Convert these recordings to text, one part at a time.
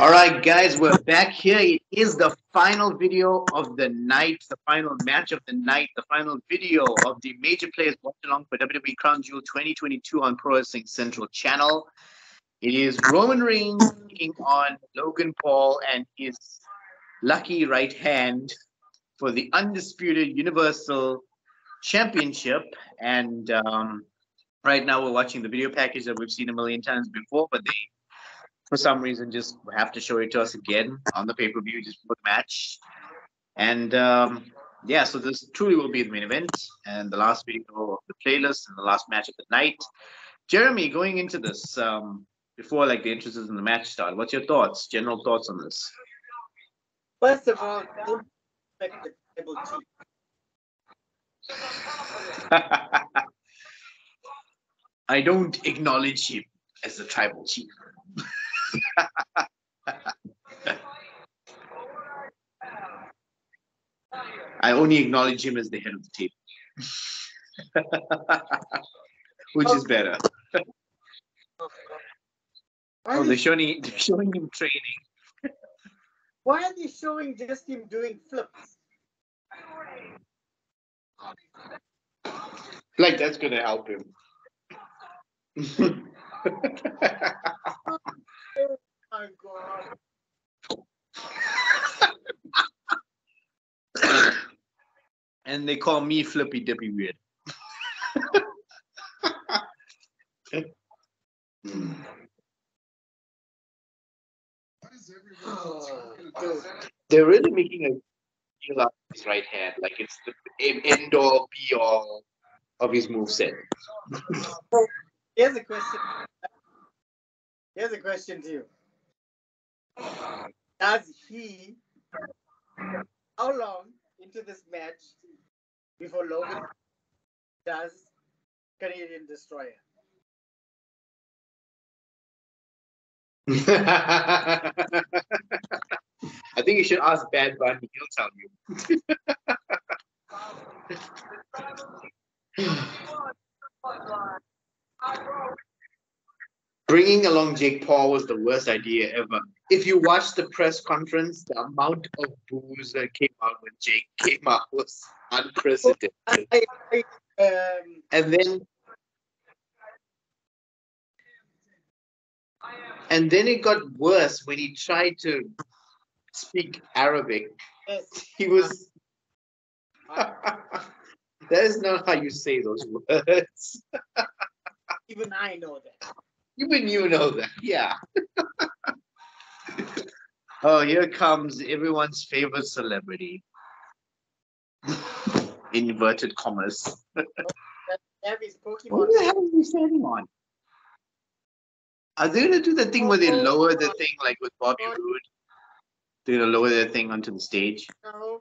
All right, guys, we're back here. It is the final video of the night, the final match of the night, the final video of the major players watch along for WWE Crown Jewel 2022 on Pro Wrestling Central Channel. It is Roman Reigns taking on Logan Paul and his lucky right hand for the undisputed Universal Championship. And um, right now, we're watching the video package that we've seen a million times before, but they for some reason just have to show it to us again on the pay-per-view just for the match. And um, yeah, so this truly will be the main event and the last video of the playlist and the last match of the night. Jeremy, going into this, um, before like the entrances in the match start, what's your thoughts, general thoughts on this? First of all, don't expect the table I don't acknowledge him as the tribal chief. I only acknowledge him as the head of the table, which is better. Oh, they're showing, they're showing him training. Why are they showing just him doing flips? Like that's gonna help him. My god. and they call me Flippy Dippy Weird. They're really making a deal out of his right hand, like it's the end all be all of his moveset. Here's a question. Here's a question to you. Does he, how long into this match before Logan does Canadian Destroyer? I think you should ask Bad Bunny. He'll tell you. Bringing along Jake Paul was the worst idea ever. If you watch the press conference, the amount of boos that came out when Jake came out was unprecedented. I, I, um, and then and then it got worse when he tried to speak Arabic. He was that is not how you say those words. even I know that. Even you know that, yeah. oh, here comes everyone's favorite celebrity. Inverted commas. Have What the hell are we standing on? Are they gonna do the thing where they lower the thing like with Bobby Roode? They're gonna lower their thing onto the stage. No.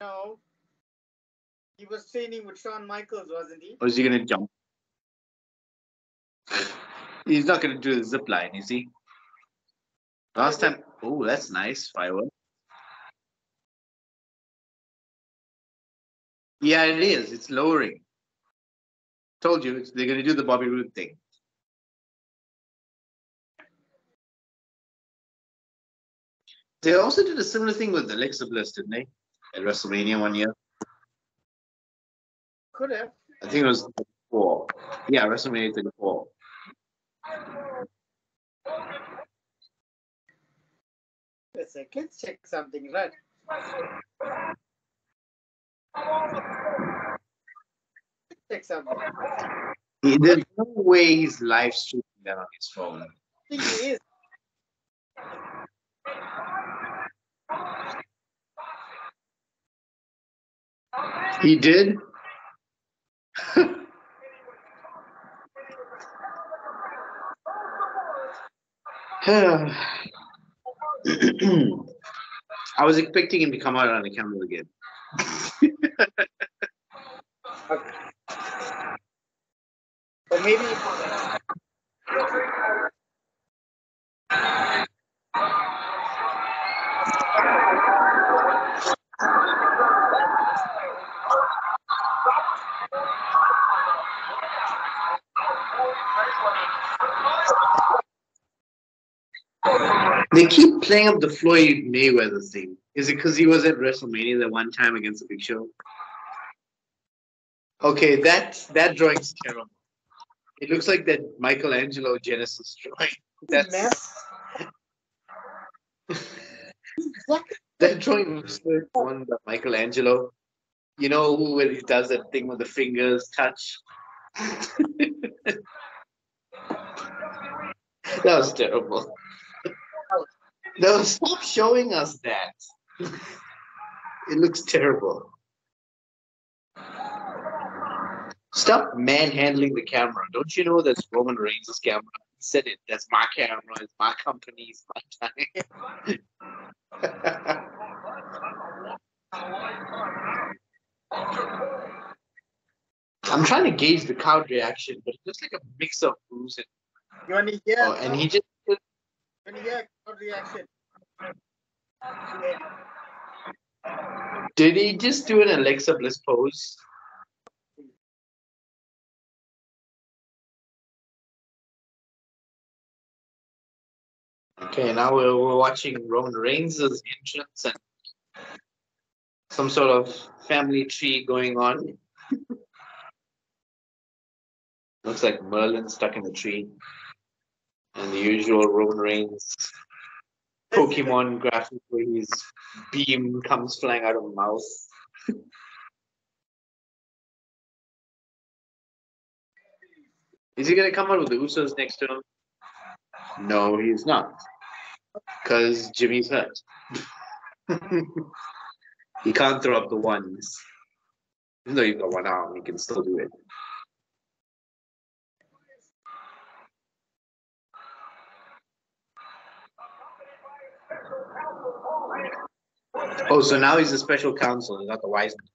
No. He was training with Shawn Michaels, wasn't he? Or is he gonna jump? He's not gonna do the zip line, is he? Last time, oh, that's nice, firework. Yeah, it is. It's lowering. Told you, they're gonna do the Bobby Roode thing. They also did a similar thing with Alexa Bliss, didn't they? At WrestleMania one year. Could have. I think it was 34. Yeah, WrestleMania 34. Let's check something, right? Check something. He- There's no way he's live streaming that on his phone. think he is. He did? I was expecting him to come out on the camera again. Or maybe They keep playing up the Floyd Mayweather thing. Is it because he was at WrestleMania that one time against the Big Show? Okay, that that drawing's terrible. It looks like that Michelangelo Genesis drawing. That's that drawing looks like one by Michelangelo. You know who when he does that thing with the fingers touch. that was terrible. No, stop showing us that. It looks terrible. Stop manhandling the camera. Don't you know that's Roman Reigns' camera? He said it. That's my camera. It's my company. It's my time. I'm trying to gauge the crowd reaction, but it looks like a mix of Bruce and, You want to hear? oh, and he just You want to hear reaction? did he just do an Alexa Bliss pose? Okay, now we're, we're watching Roman Reigns' entrance and some sort of family tree going on. Looks like Merlin stuck in the tree. And the usual Roman Reigns Pokemon graphic where his beam comes flying out of the mouth. Is he gonna come out with the Usos next to him? No, he's not. Because Jimmy's hurt. he can't throw up the ones. Even though he's got one arm, he can still do it. Oh, so now he's a special counsel, not the wise man.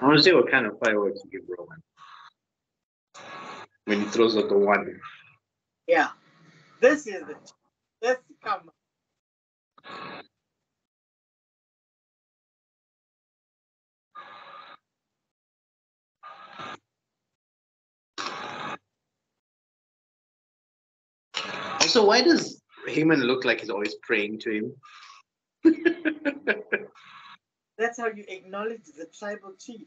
I want to see what kind of fireworks you give Roman when he throws out the one. Yeah. This is the. This come. Also, why does Heyman look like he's always praying to him? That's how you acknowledge the tribal chief.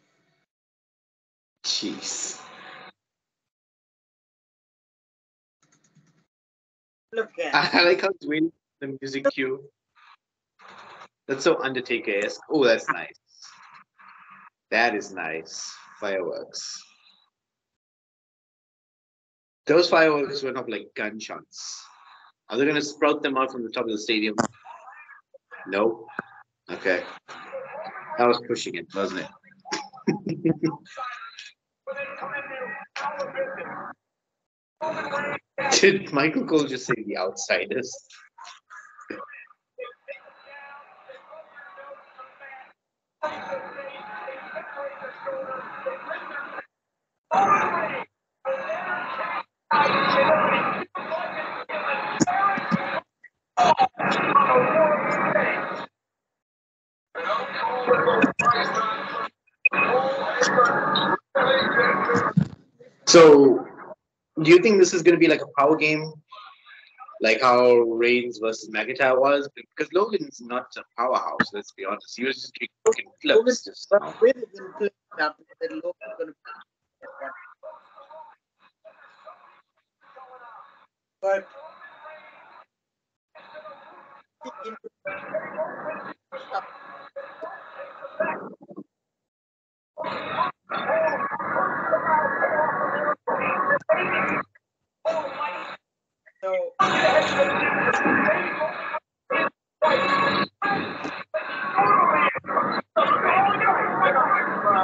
Jeez. Look at. I like how he's waiting the music cue. That's so Undertaker-esque. Oh, that's nice. That is nice. Fireworks. Those fireworks went off like gunshots. Are they gonna sprout them out from the top of the stadium? No. Okay. That was pushing it, wasn't it? Did Michael Cole just say the outsiders? So, do you think this is going to be like a power game, like how Reigns versus McIntyre was? Because Logan's not a powerhouse. Let's be honest. He was just kicking flips. Just But now. with it in place after that, Logan's gonna. But. in-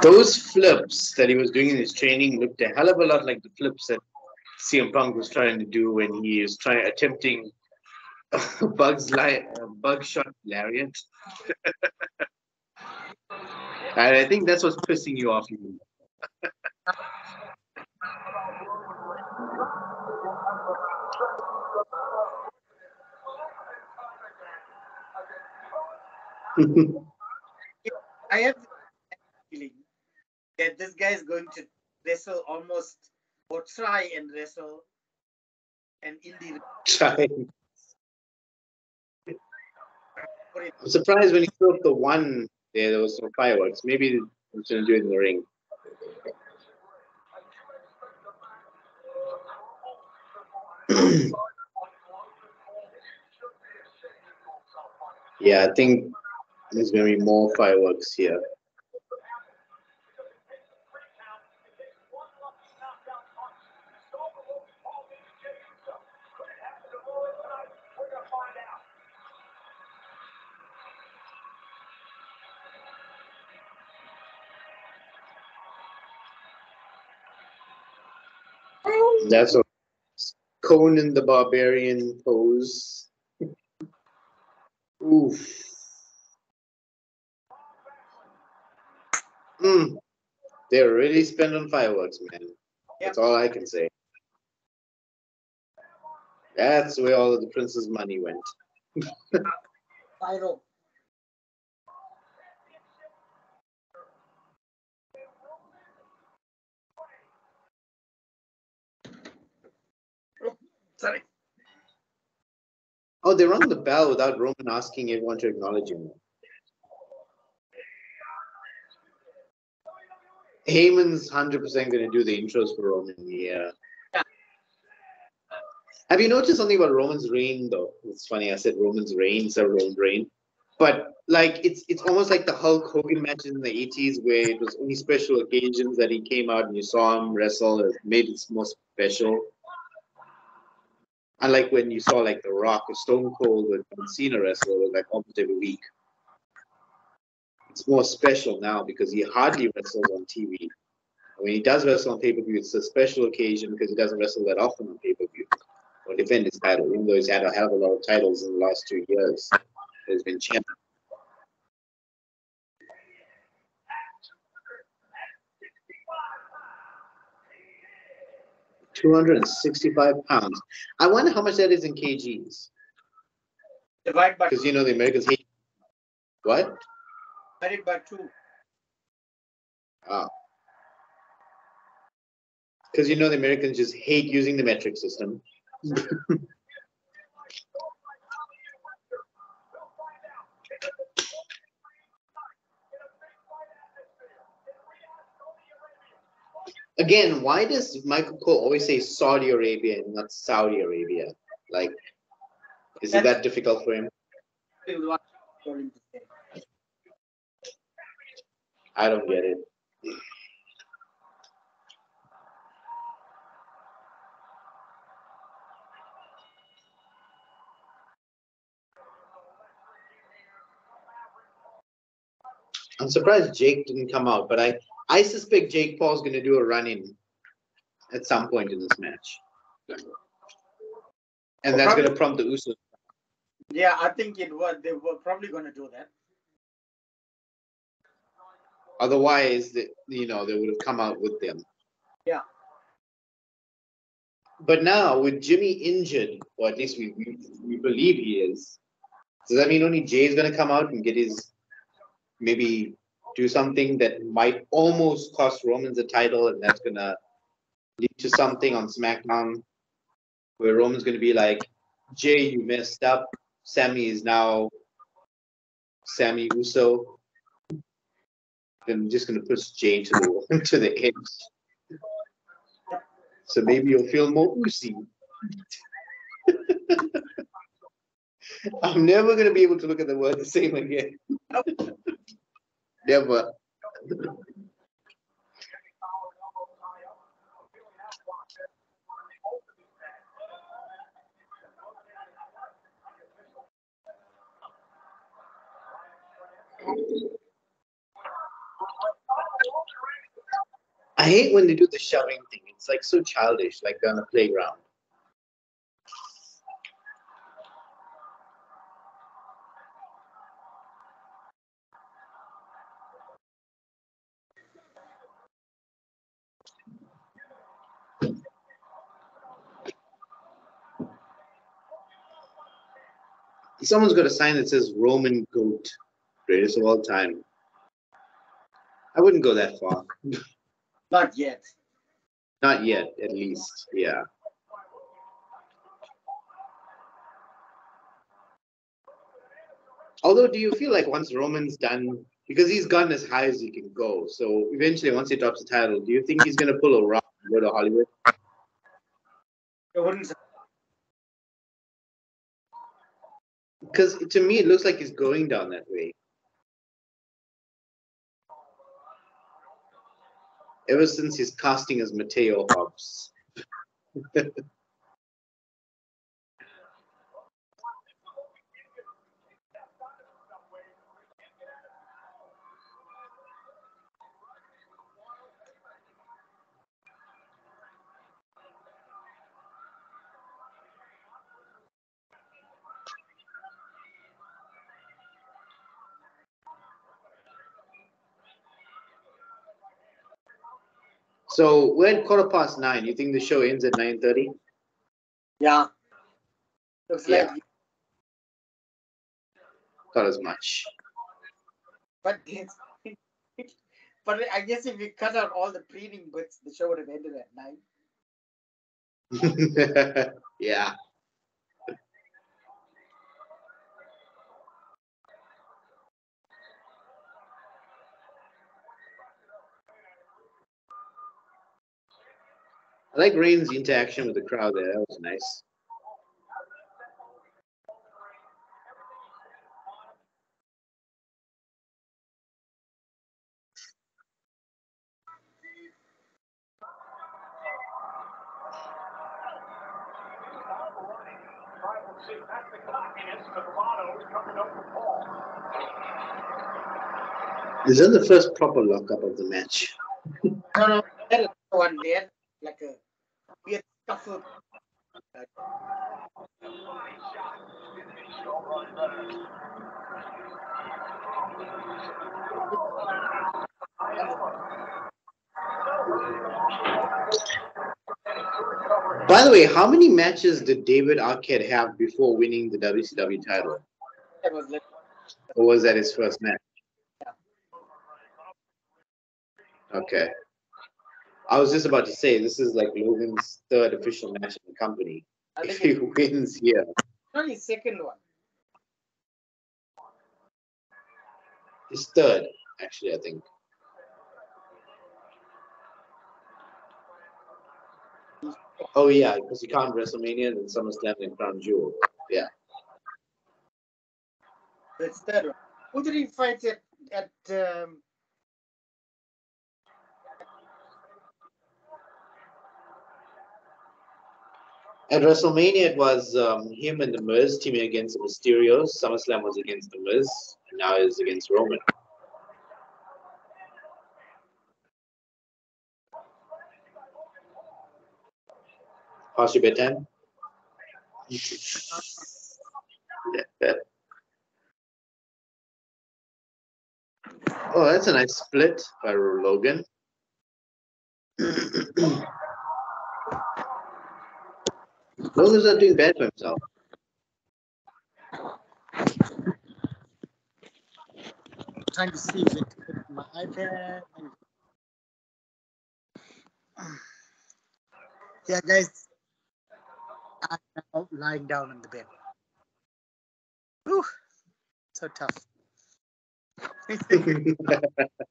Those flips that he was doing in his training looked a hell of a lot like the flips that CM Punk was trying to do when he was trying attempting Bugs li- buckshot lariat. and I think that's what's pissing you off. I have feeling that this guy is going to wrestle almost or try and wrestle an indie. Try. I'm surprised when he broke the one there, there was some fireworks. Maybe he was going to do it in the ring. yeah, I think there's going to be more fireworks here. That's a Conan the Barbarian pose. Oof. Mm. They're really on fireworks, man. That's all I can say. That's where all of the prince's money went. Pyro. Oh, sorry. Oh, they rung the bell without Roman asking everyone to acknowledge him. Heyman's 100% going to do the intros for Roman, yeah. Have you noticed something about Roman's reign, though? It's funny, I said Roman's reign instead of Roman's reign. But, like, it's it's almost like the Hulk Hogan matches in the 80s where it was only special occasions that he came out and you saw him wrestle. It made it more special. Unlike when you saw, like, The Rock or Stone Cold or John Cena wrestle, it was like almost every week it's more special now because he hardly wrestles on TV. When he does wrestle on pay per view, it's a special occasion because he doesn't wrestle that often on pay per view or defend his title, even though he's had a hell of a lot of titles in the last two years. He's been champion. Two hundred and sixty-five pounds. I wonder how much that is in kgs. Divide by Because you know the Americans hate what? Divide it by two. Ah. Because you know the Americans just hate using the metric system. Again, why does Michael Cole always say Saudi Arabia and not Saudi Arabia? Like, is it that difficult for him? is what I'm going to say. I don't get it. I'm surprised Jake didn't come out, but I, I suspect Jake Paul's going to do a run in at some point in this match. And that's going to prompt the Usos. Yeah, I think it was. They were probably going to do that. Otherwise, the, you know, they would have come out with them. Yeah. But now with Jimmy injured, or at least we, we, we believe he is, does that mean only Jay is going to come out and get his maybe do something that might almost cost Roman's a title, and that's going to lead to something on SmackDown where Roman's going to be like, Jay, you messed up. Sami is now Sami Uso. I'm just going to push Jay to the to the edge. So maybe you'll feel more oozy. I'm never going to be able to look at the word the same again. never. I hate when they do the shoving thing. It's like so childish, like they're on a playground. Someone's got a sign that says Roman Goat, greatest of all time. I wouldn't go that far. Not yet. Not yet, at least. Yeah. Although, do you feel like once Roman's done, because he's gone as high as he can go, so eventually, once he drops the title, do you think he's going to pull a rock and go to Hollywood? I wouldn't. Because to me, it looks like he's going down that way. Ever since his casting as Mateo Hobbs. So we're at quarter past nine. You think the show ends at nine thirty? Yeah. Looks Yeah. like, Not as much. but but I guess if we cut out all the preening bits, the show would have ended at nine. yeah. I like Reigns' interaction with the crowd there. That was nice. Is that the first proper lockup of the match? No, no, one there, like a By the way, how many matches did David Arquette have before winning the WCW title? That was like, Or was that his first match? Okay. I was just about to say this is like Logan's third official match in the company. If he wins here, not his second one. his third, actually, I think. Oh yeah, because you can't WrestleMania and SummerSlam and Crown Jewel. Yeah. That's third one. Who did he fight at at um, At WrestleMania, it was um, him and the Miz teaming against the Mysterios. SummerSlam was against the Miz, and now it's against Roman. Past your bedtime? oh, that's a nice split by Logan. Logan's not doing bad for himself. trying to see if it with my iPad. Yeah, guys, I'm now lying down on the bed. Whew, so tough.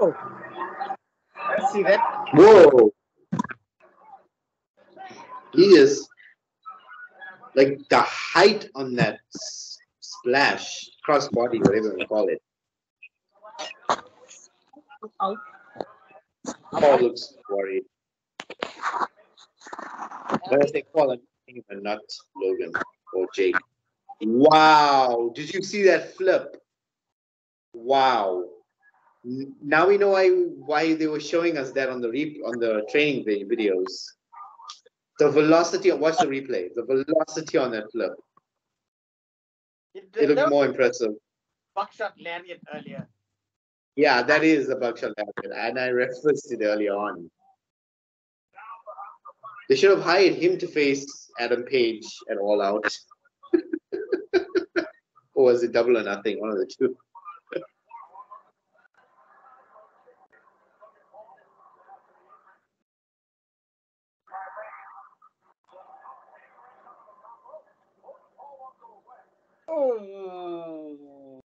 Oh, see that? Whoa! He is like the height on that splash, cross body, whatever you call it. Paul looks worried. Whereas they call him, but not Logan or Jake. Wow! Did you see that flip? Wow! Now we know why why they were showing us that on the re- on the training videos. The velocity, watch the replay. The velocity on that flip. It, It looked more impressive. buckshot lariat earlier. Yeah, that is a buckshot lariat, and I referenced it earlier on. They should have hired him to face Adam Page at All Out. Or was it Double or Nothing? One of the two. Oh,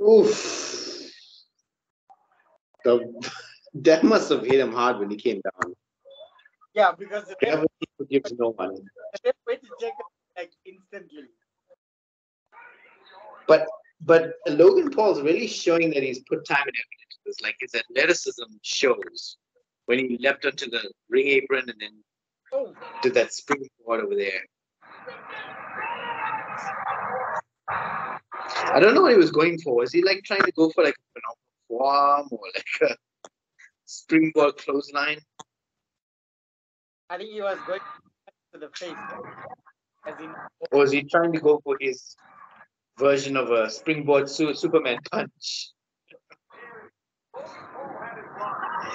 Oof. The, that must have hit him hard when he came down. yeah, because the Gravity forgives no one. the to like instantly. But but Logan Paul's really showing that he's put time and effort into this. Like his athleticism shows when he leapt onto the ring apron and then Oh, did that springboard over there. I don't know what he was going for. Was he like trying to go for like a Phenomenal Forearm or like a springboard clothesline? I think he was going to the face. As in, Or was he trying to go for his version of a springboard su- Superman punch?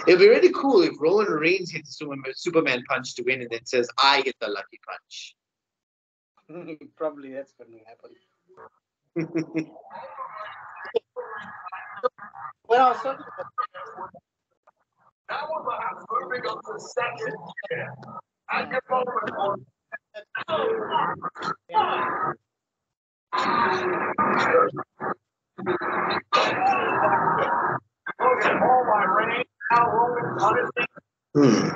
It'd be really cool if Roman Reigns hits Superman, Superman punch to win and then says, I hit the lucky punch. probably that's going to happen. When I was talking about That was a moving on to second. And your moment on Logan Paul by Reigns. Now Roman Hmm.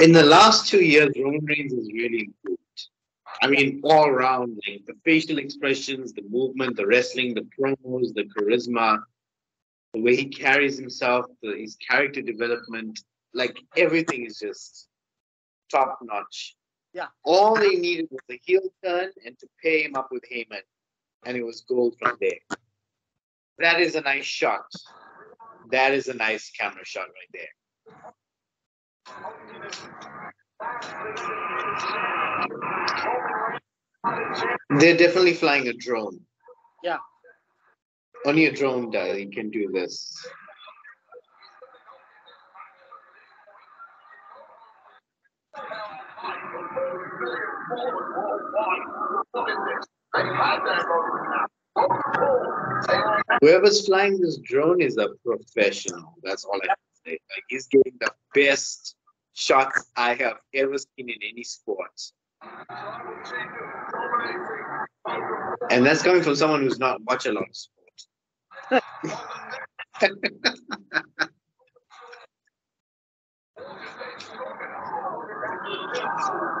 in the. Last two years, Roman Reigns has really improved. I mean, all around, like the facial expressions, the movement, the wrestling, the promos, the charisma, the way he carries himself, the, his character development, like everything is just top notch. Yeah. All they needed was a heel turn and to pay him up with Heyman, and it was gold from there. That is a nice shot. That is a nice camera shot right there. They're definitely flying a drone. Yeah. Only a drone does. You can do this. Whoever's flying this drone is a professional. That's all I can say. Like he's getting the best shots I have ever seen in any sport. And that's coming from someone who's not watched a lot of sport.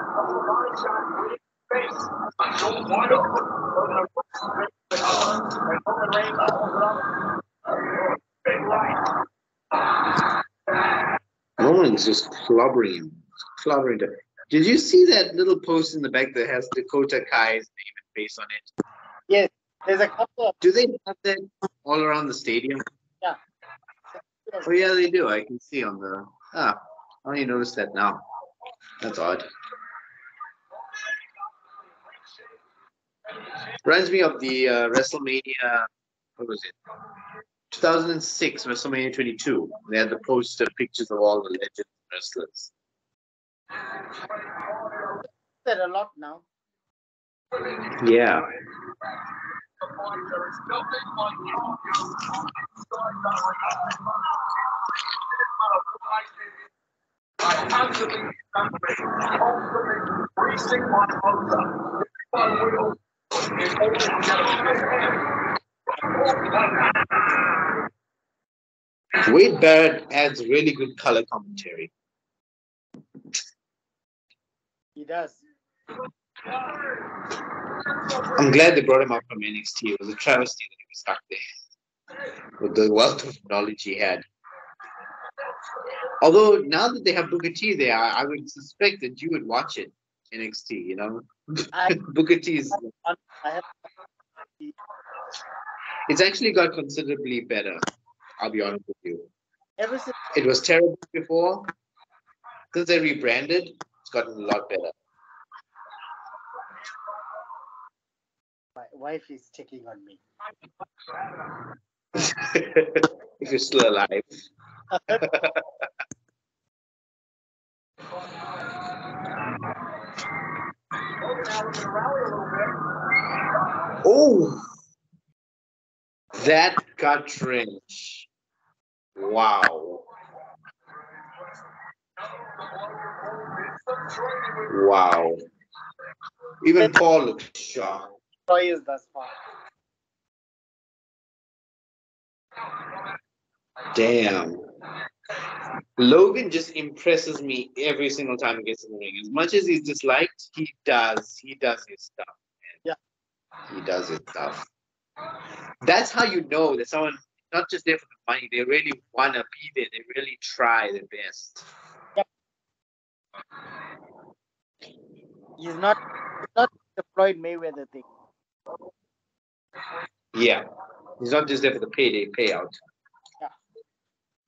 Roman's just clobbering. Clobbering him. Did you see that little post in the back that has Dakota Kai's name and face on it? Yes, there's a couple of Do they have that all around the stadium? Yeah. Oh yeah, they do. I can see on the ah. I only noticed that now. That's odd. Reminds me of the uh, WrestleMania. What was it? 2006 WrestleMania 22. They had the poster pictures of all the legend wrestlers. that a lot now. Yeah. Wade Barrett adds really good color commentary. He does. I'm glad they brought him up from NXT. It was a travesty that he was stuck there with the wealth of knowledge he had. Although now that they have Booker T there, I, I would suspect that you would watch it NXT. You know, I, Booker T is have it's actually got considerably better. I'll be honest with you. ever since It was terrible before. Since they rebranded, it's gotten a lot better. my wife is checking on me. if you're still alive. Oh, that gut wrench. Wow. Wow. Even Paul looked shocked. Why is that far. Damn. Logan just impresses me every single time he gets in the ring. As much as he's disliked, he does. He does his stuff. Man. Yeah. He does his stuff. That's how you know that someone not just there for the money, they really want to be there. They really try their best. He's not he's not the Floyd Mayweather thing. Yeah. He's not just there for the payday payout. Baby land of lucky punch. Paul again. Number Roman Reigns.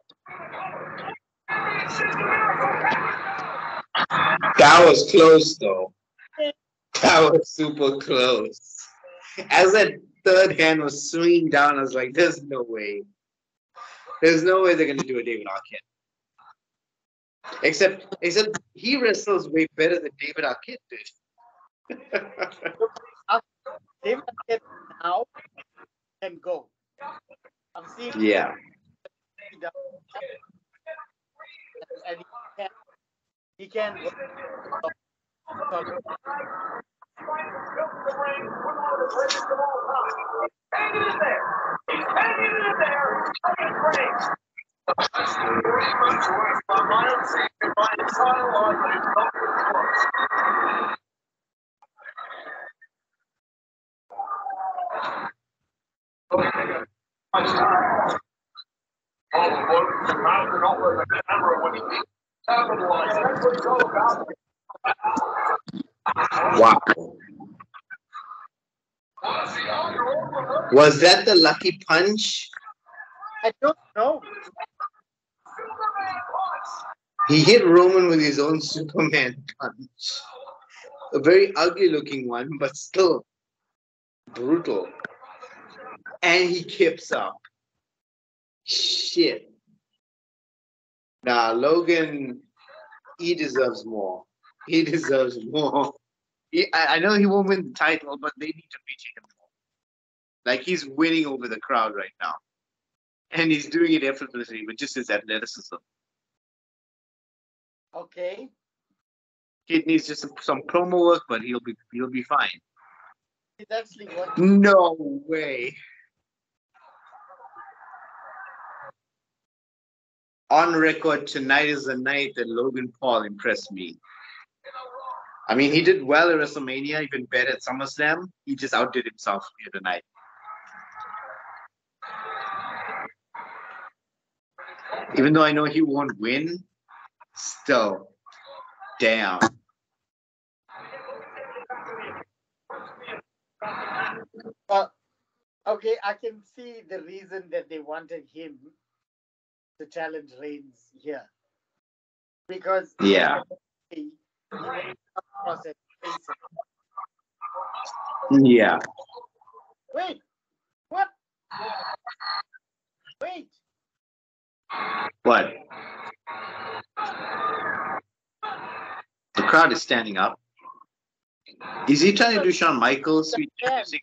That was close though. That was super close. As that third hand was swinging down, I was like, there's no way. There's no way they're gonna do a David Arquette. Except except he wrestles way better than David Arquette did. David Arquette now can go. I've seen yeah. And he can he can Hanging All the Logan can mount it over the camera when he capitalized. That's what it's all about. Wow. Was that the lucky punch? I don't know. He hit Roman with his own Superman punch. A very ugly looking one, but still brutal. And he kips up. Shit. Nah, Logan, he deserves more. He deserves more. He, I, I know he won't win the title, but they need to feature him more. Like he's winning over the crowd right now. And he's doing it effortlessly with just his athleticism. Okay. He needs just some, some promo work, but he'll be he'll be fine. He's actually what No way. On record, tonight is the night that Logan Paul impressed me. I mean, he did well at WrestleMania, even better at SummerSlam. He just outdid himself here tonight. Even though I know he won't win, still, damn. Well, okay, I can see the reason that they wanted him to challenge Reigns here. Because Yeah. he, he made some process facing. Yeah. Wait, what? Wait, What? The crowd is standing up. Is he trying to do Shawn Michaels sweet chin Yeah. music?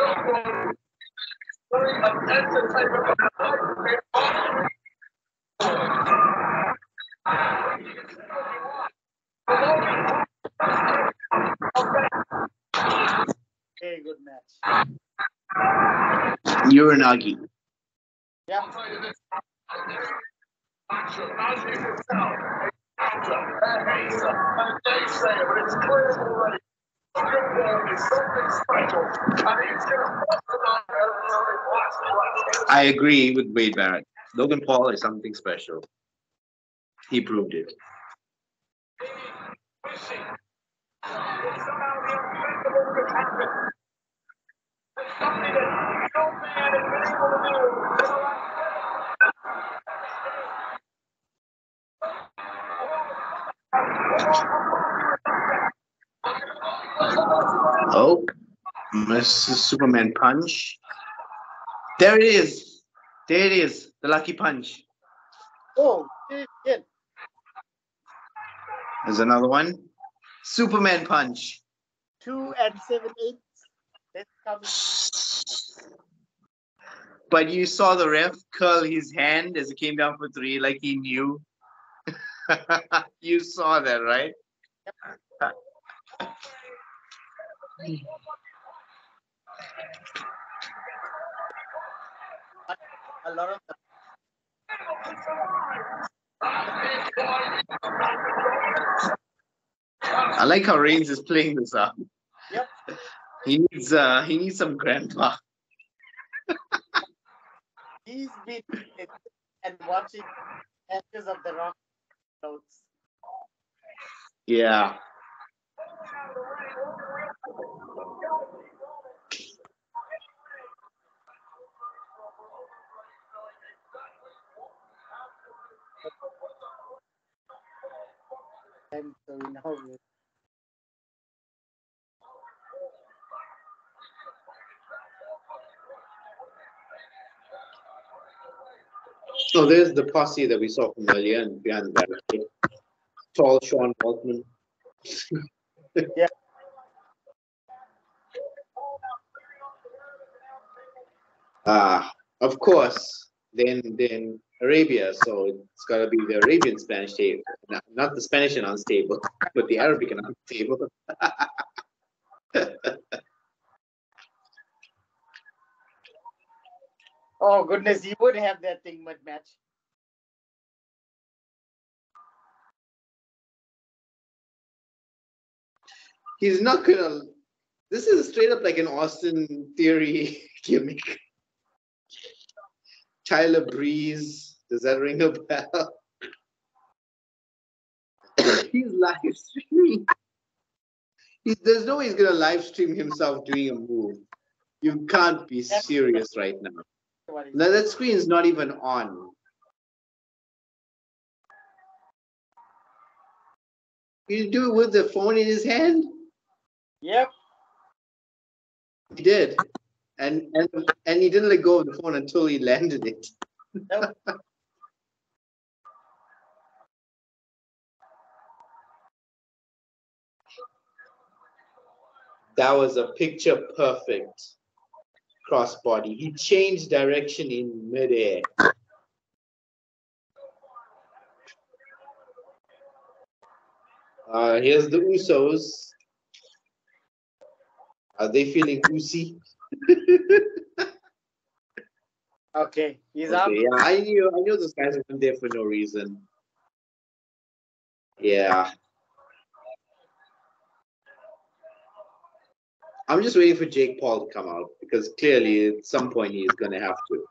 of entertainment Very good match. Uranage. Yeah. You this. As you can tell, it's a and they say but it's clear already. Football is something special, and he's going to pass it on every last I agree with Wade Barrett. Logan Paul is something special. He proved it. Oh, Mr. Superman punch. There it is. There it is. The lucky punch. Oh, did it again. There's another one. Superman punch. Two and seven eighths. But you saw the ref curl his hand as it came down for three, like he knew. you saw that, right? A lot of I like how Reigns is playing this up. Yep. He needs uh he needs some grandpa. he's been and watching matches of the Rock notes. Yeah. And so know it. So there's the posse that we saw from earlier and behind the barricade. Tall Sean Waltman. Yeah. Ah, of course. Then then Arabia, so it's gotta be the Arabian Spanish table, not, not the Spanish announce table, but the Arabic announce table. Oh goodness, he would have that thing mid match. He's not gonna. This is straight up like an Austin Theory gimmick. Tyler Breeze. Does that ring a bell? he's live streaming. He, there's no way he's gonna live stream himself doing a move. You can't be serious right now. Now that screen is not even on. You do it with the phone in his hand? Yep. He did. And and and he didn't let go of the phone until he landed it. Nope. That was a picture perfect crossbody. He changed direction in midair. Uh, here's the Usos. Are they feeling oozy? Okay, he's up. Yeah, I knew I knew those guys weren't there for no reason. Yeah. I'm just waiting for Jake Paul to come out because clearly at some point he's gonna have to.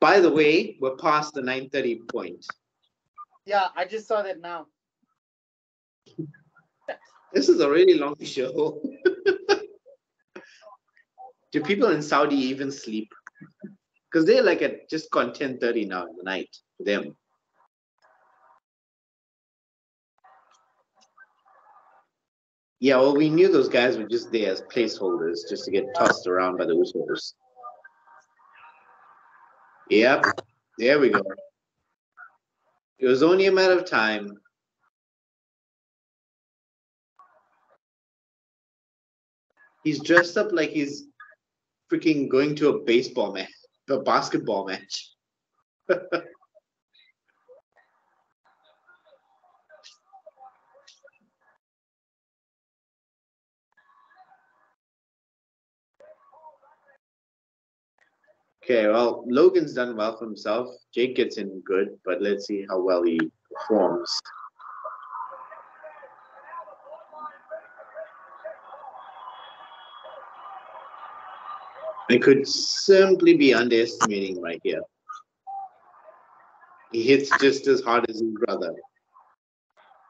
By the way, we're past the 9:30 point. Yeah, I just saw that now. This is a really long show. Do people in Saudi even sleep? Because they're like at just gone 10:30 now in the night for them. Yeah, well, we knew those guys were just there as placeholders just to get tossed around by the Usos. Yep, there we go. It was only a matter of time. He's dressed up like he's freaking going to a baseball match, a basketball match. Okay, well, Logan's done well for himself. Jake gets in good, but let's see how well he performs. I could simply be underestimating right here. He hits just as hard as his brother.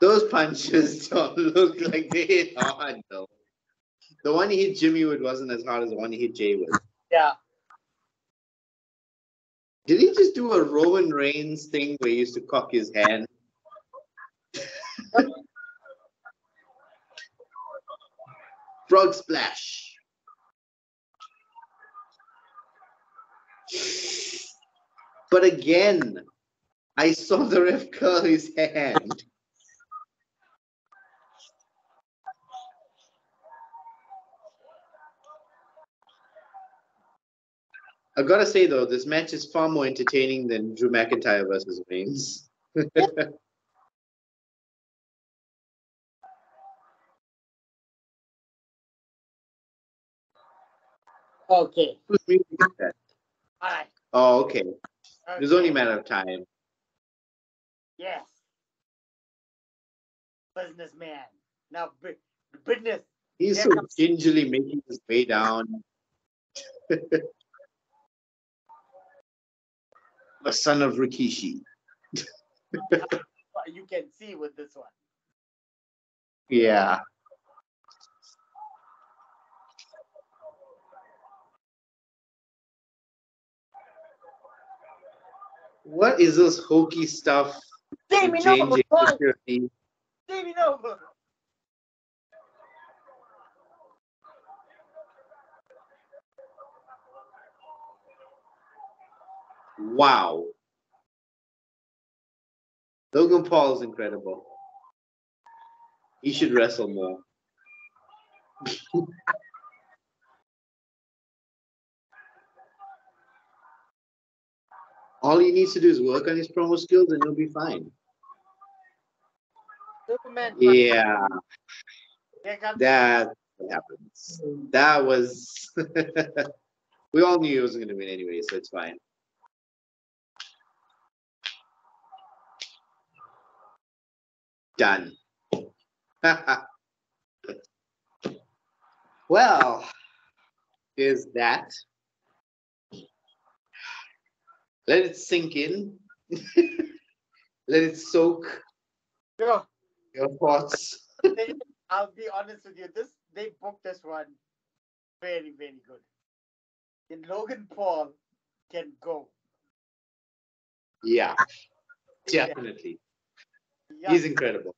Those punches don't look like they hit hard though. The one he hit Jimmy with wasn't as hard as the one he hit Jay with. Yeah. Did he just do a Roman Reigns thing where he used to cock his hand? Frog splash. But again, I saw the ref curl his hand. I gotta say though, this match is far more entertaining than Drew McIntyre versus Reigns. Okay. Whose music is that? All right. Oh, okay. It's only a matter of time. Yes. Businessman. Now, business. He's so gingerly making his way down. the son of Rikishi. You can see with this one. Yeah. What is this hokey stuff? Jamie J&J Noble, boy. security? Jamie Noble. Wow. Logan Paul is incredible. He should wrestle more. All he needs to do is work on his promo skills and he'll be fine. Superman. Yeah, Here comes that's what happens. That was. we all knew he wasn't going to win anyway, so it's fine. Done. well, is that. Let it sink in. Let it soak Yo, your thoughts. I'll be honest with you. This they booked this one very, very good. And Logan Paul can go. Yeah, definitely. Yeah. He's incredible.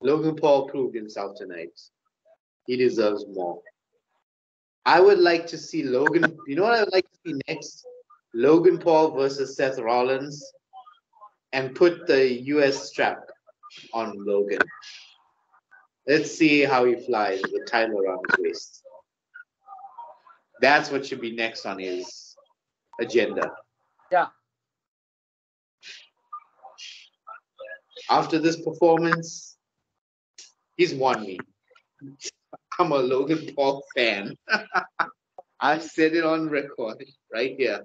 Logan Paul proved himself tonight. He deserves more. I would like to see Logan. You know what I would like to see next? Logan Paul versus Seth Rollins and put the US strap on Logan. Let's see how he flies with the title around his waist. That's what should be next on his agenda. Yeah. After this performance, he's won me. I'm a Logan Paul fan. I said it on record right here.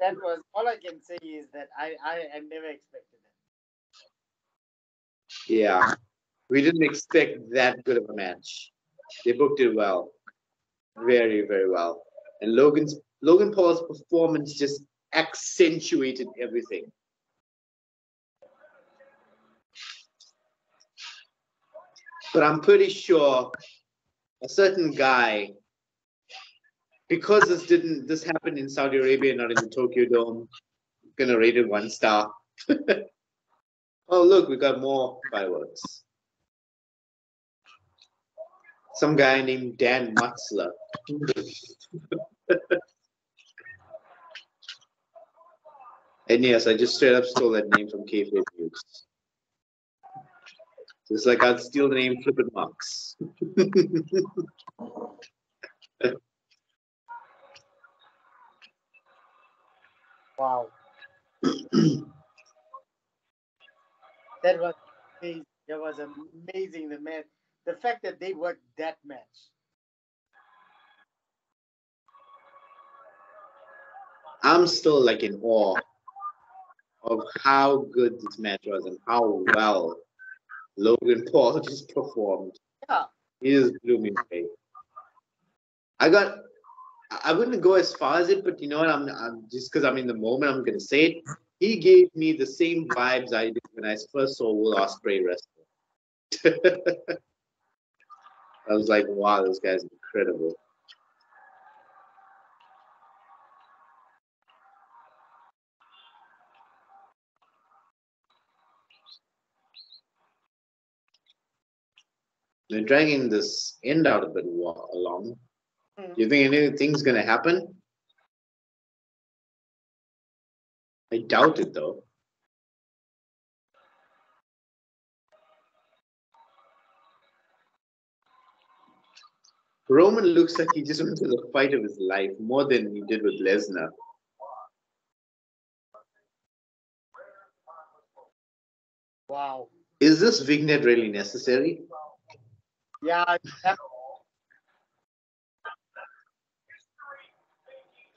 That was all I can say is that I I, I never expected it. Yeah. We didn't expect that good of a match. They booked it well. Very, very well. And Logan's Logan Paul's performance just accentuated everything. But I'm pretty sure a certain guy, because this didn't this happened in Saudi Arabia, not in the Tokyo Dome, gonna rate it one star. oh look, we got more fireworks. Some guy named Dan Mutzler. and yes, I just straight up stole that name from Kayfabe News. Just like I'd steal the name Flippin' Marks. Wow. that was amazing. That was amazing. The man, the fact that they worked that match. I'm still like in awe of how good this match was and how well Logan Paul just performed. Yeah. He just blew me away. I got. I I wouldn't go as far as it, but you know what? I'm, I'm just because I'm in the moment. I'm gonna say it. He gave me the same vibes I did when I first saw Will Ospreay wrestle. I was like, wow, this guy's incredible. They're dragging this end out bit wa- along. Mhm. Do you think anything's gonna happen? I doubt it though. Roman looks like he just went to the fight of his life more than he did with Lesnar. Wow. Is this vignette really necessary? Yeah.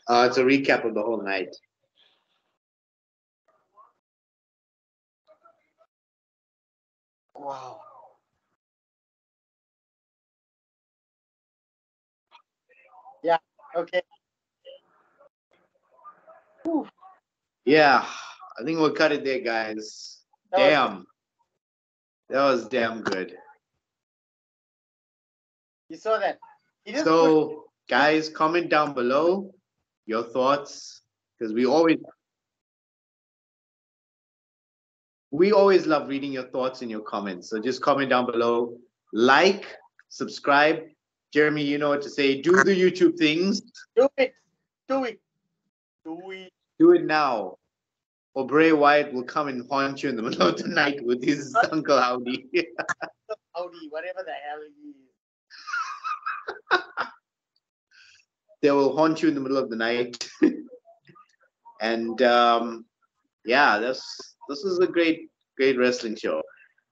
Uh, it's a recap of the whole night. wow. Yeah. Okay. Yeah, I think we'll cut it there, guys. That was- Damn. That was damn good. You saw that. He just put- So, guys, comment down below your thoughts because we always we always love reading your thoughts in your comments. So just comment down below, like, subscribe. Jeremy, you know what to say. Do the YouTube things. do it. Do it. Do it. Do it now. Or Bray Wyatt will come and haunt you in the middle of the night with his Uncle Howdy. Audi, whatever the hell he is. they will haunt you in the middle of the night. and um, yeah, this this is a great great wrestling show.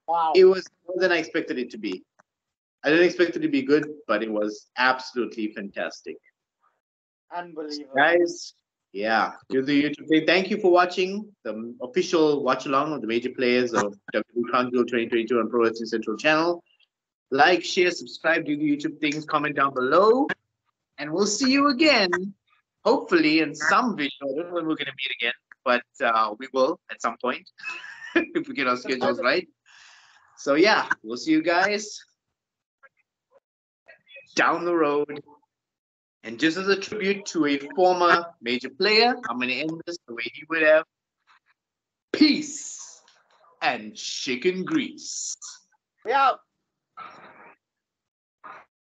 Wow. It was more than I expected it to be. I didn't expect it to be good, but it was absolutely fantastic. Unbelievable. Guys, yeah, do the YouTube. Thank you for watching the official watch along of the major players of WWE Crown Jewel 2022 on Pro Wrestling Central channel. Like, share, subscribe, do the YouTube things, comment down below, and we'll see you again, hopefully in some video. I don't know when we're going to meet again, but uh, we will at some point if we get our schedules right. So yeah, we'll see you guys down the road. And just as a tribute to a former major player, I'm going to end this the way he would have. Peace and chicken grease. We out.